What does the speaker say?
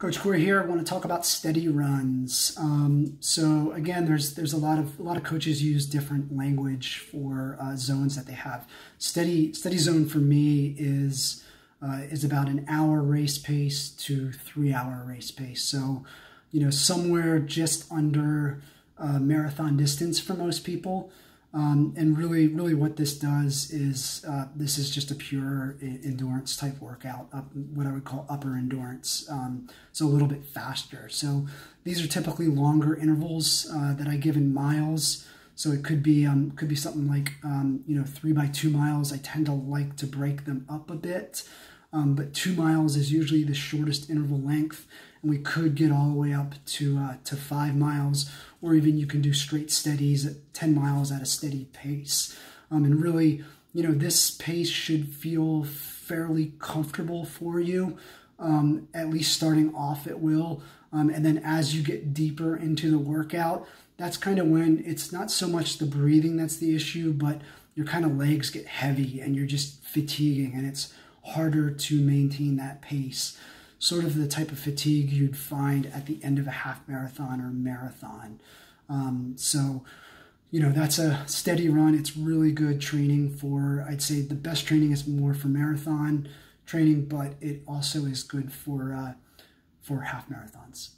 Coach Cory here. I want to talk about steady runs. Um, so again, there's there's a lot of a lot of coaches use different language for uh, zones that they have. Steady steady zone for me is uh, is about an hour race pace to three hour race pace. So you know somewhere just under uh, marathon distance for most people. Um, and really, really, what this does is uh, this is just a pure endurance type workout, what I would call upper endurance. Um, so a little bit faster. So these are typically longer intervals uh, that I give in miles. So it could be um, could be something like um, you know three by two miles. I tend to like to break them up a bit, um, but two miles is usually the shortest interval length and we could get all the way up to uh, to five miles, or even you can do straight steadies at 10 miles at a steady pace. Um, and really, you know, this pace should feel fairly comfortable for you. Um, at least starting off it will. Um, and then as you get deeper into the workout, that's kind of when it's not so much the breathing that's the issue, but your kind of legs get heavy and you're just fatiguing and it's harder to maintain that pace sort of the type of fatigue you'd find at the end of a half marathon or marathon. Um, so, you know, that's a steady run. It's really good training for, I'd say the best training is more for marathon training, but it also is good for, uh, for half marathons.